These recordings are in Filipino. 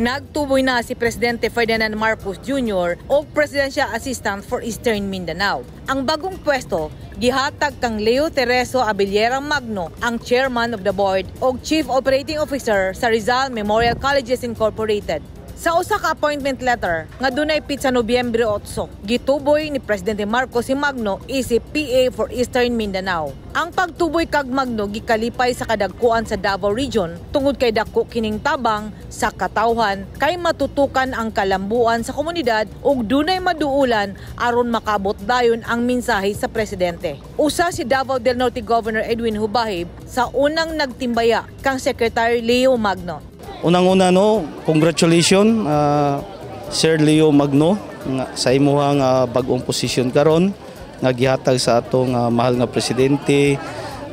Nagtuboy na si Presidente Ferdinand Marcos Jr. o Presidential Assistant for Eastern Mindanao. Ang bagong pwesto gihatag kang Leo Tereso Abiliera Magno ang chairman of the board o chief operating officer sa Rizal Memorial Colleges Incorporated. Sa usa ka appointment letter nga dunay pitsa Nobyembre 8, gituboy ni Presidente Marcos si Magno isip PA for Eastern Mindanao. Ang pagtuboy kag Magno gikalipay sa kadagkuan sa Davao Region tungod kay dako kining tabang sa katawhan kay matutukan ang kalambuan sa komunidad ug dunay maduulan aron makabot dayon ang mensahe sa presidente. Usa si Davao del Norte Governor Edwin Hubahib sa unang nagtimbaya kang Secretary Leo Magno. Unang-una no, congratulations uh, Sir Leo Magno nga, sa imuhang uh, bagong posisyon karon nga gihatag sa atong uh, mahal nga presidente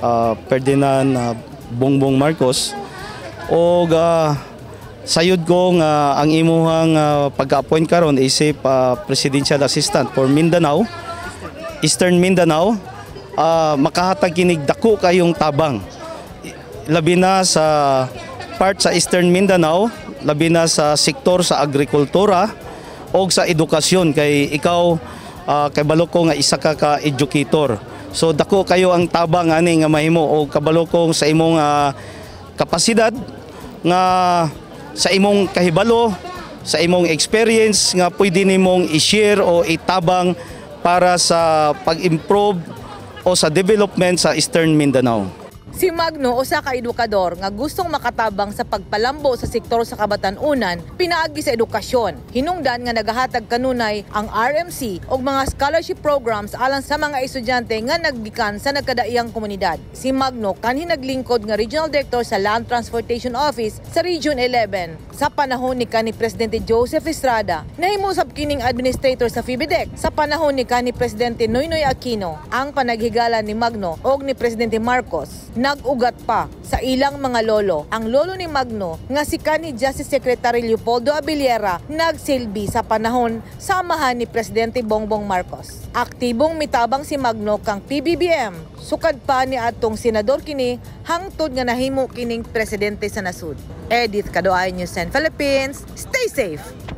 uh, Ferdinand uh, Bongbong Marcos. O uh, sayod ko nga ang imuhang uh, pag-appoint karon isip uh, presidential assistant for Mindanao Eastern Mindanao. Uh, makahatag kinig dako kayong tabang. Labi na sa part sa Eastern Mindanao, labi na sa sektor sa agrikultura o sa edukasyon kay ikaw uh, kay baloko nga isa ka ka educator. So dako kayo ang tabang ani nga mahimo o kabalokong sa imong uh, kapasidad nga sa imong kahibalo, sa imong experience nga pwede nimong i-share o itabang para sa pag-improve o sa development sa Eastern Mindanao. Si Magno usa ka edukador nga gustong makatabang sa pagpalambo sa sektor sa kabatanunan pinaagi sa edukasyon. Hinungdan nga nagahatag kanunay ang RMC og mga scholarship programs alang sa mga estudyante nga naggikan sa nagkadaiyang komunidad. Si Magno kanhi naglingkod nga Regional Director sa Land Transportation Office sa Region 11 sa panahon ni kanhi Presidente Joseph Estrada. Nahimusab kining administrator sa FIBIDEC sa panahon ni kanhi Presidente Noynoy Aquino. Ang panaghigalan ni Magno og ni Presidente Marcos nag-ugat pa sa ilang mga lolo. Ang lolo ni Magno nga si kanhi Justice Secretary Leopoldo Abiliera nagsilbi sa panahon samahan ni Presidente Bongbong Marcos. Aktibong mitabang si Magno kang PBBM. Sukad pa ni atong senador kini hangtod nga nahimo kining presidente sa nasud. Edith Kadoay News and Philippines. Stay safe!